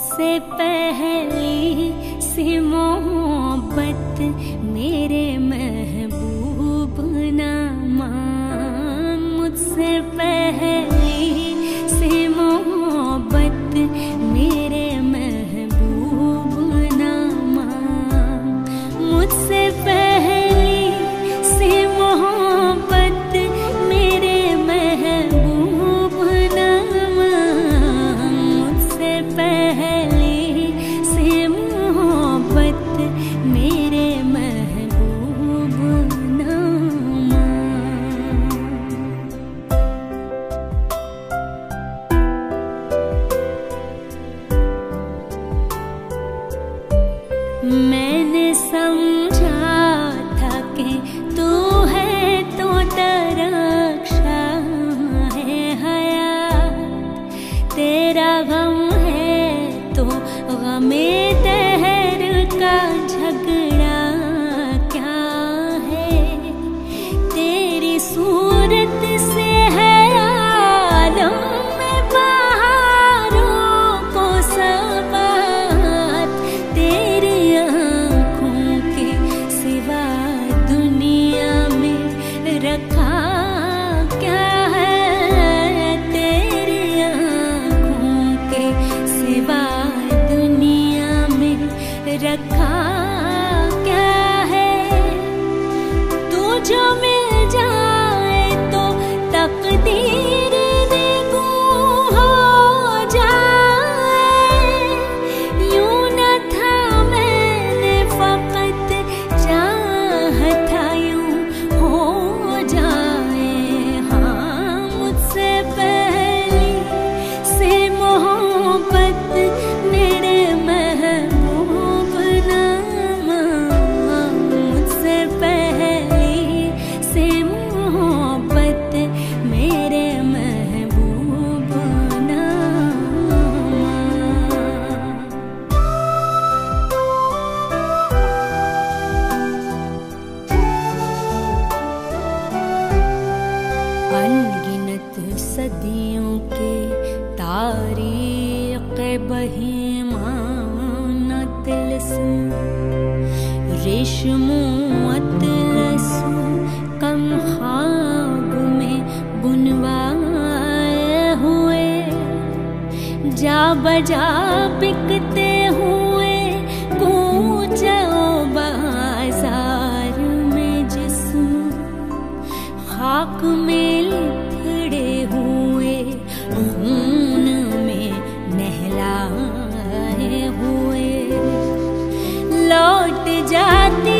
मुझसे पहली सी मोहब्बत मेरे महबूब ना मैंने समझा था कि तू है तो तरक्षा है हयात। तेरा गम है तो गमे दहर का झगड़ा क्या है? तेरी सूरत से है सदियों के तारीख बहीमान तिलस्म रेशमो हुए, जा बजा बिकते हुए कूचो बाज़ार में जिस्म खाक sejati